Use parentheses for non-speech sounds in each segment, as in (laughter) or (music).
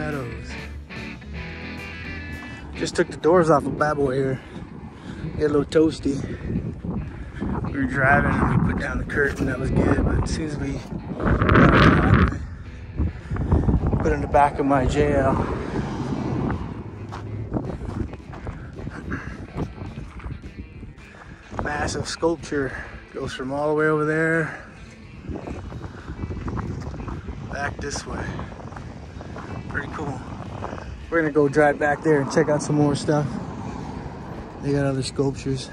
Meadows. Just took the doors off of bad boy here. Get a little toasty. We were driving and we put down the curtain, that was good, but as soon as we put in the back of my JL. Massive sculpture goes from all the way over there back this way. Pretty cool. We're gonna go drive back there and check out some more stuff. They got other sculptures.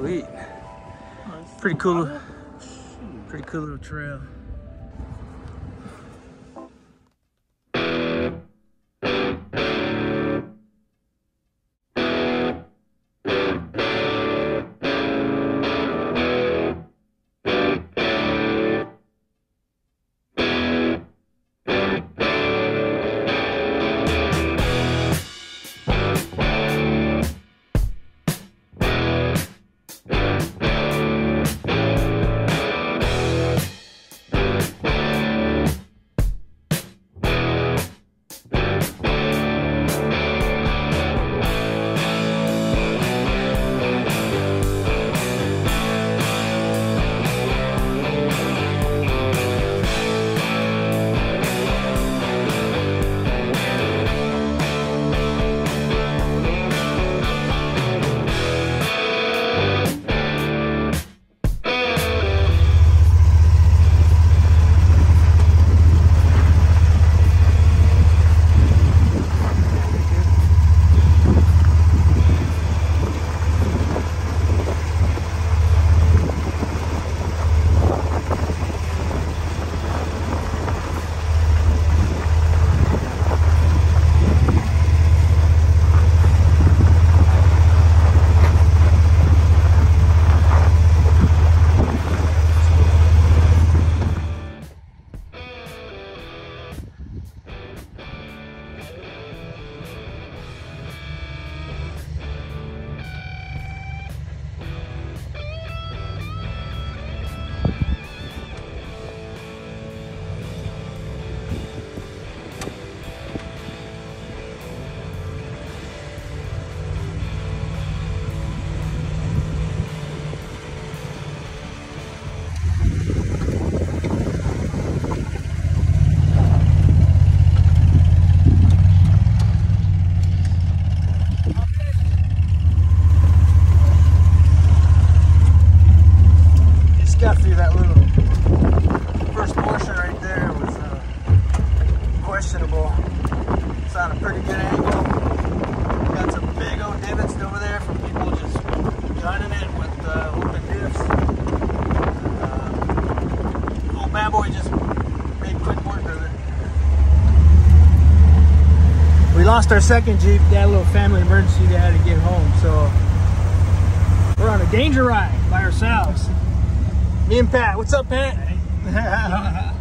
Sweet. Oh, Pretty cool. Pretty cool little trail. It's on a pretty good angle. Got some big old divots over there from people just gunning it with uh, open. Uh, old bad boy just made quick work of it. We lost our second Jeep. Got a little family emergency they had to get home. So we're on a danger ride by ourselves. Me and Pat. What's up, Pat? Hey. (laughs) (laughs)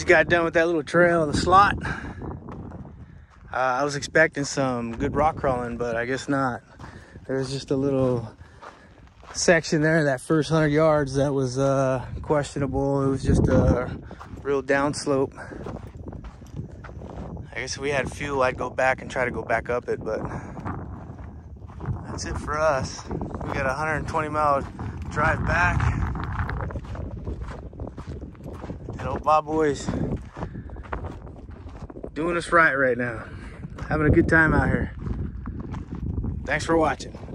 Just got done with that little trail in the slot. Uh, I was expecting some good rock crawling, but I guess not. There's just a little section there, that first 100 yards, that was uh, questionable. It was just a real downslope. I guess if we had fuel, I'd go back and try to go back up it, but that's it for us. We got a 120 mile drive back. Old Bob Boy's doing us right right now. Having a good time out here. Thanks for watching.